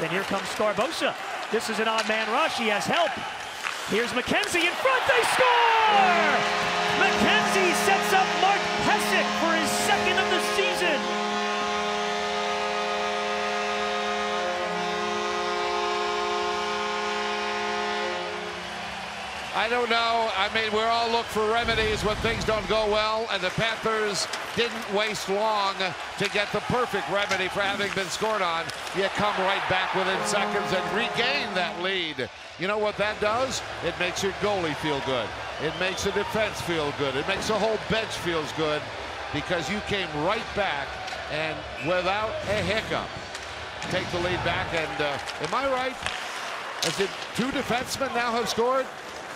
Then here comes Sgarbossa. This is an odd man rush. He has help. Here's MacKenzie in front. They score! I don't know. I mean, we all look for remedies when things don't go well, and the Panthers didn't waste long to get the perfect remedy for having been scored on. You come right back within seconds and regain that lead. You know what that does? It makes your goalie feel good. It makes the defense feel good. It makes the whole bench feels good because you came right back and without a hiccup take the lead back. And uh, am I right? Is it two defensemen now have scored?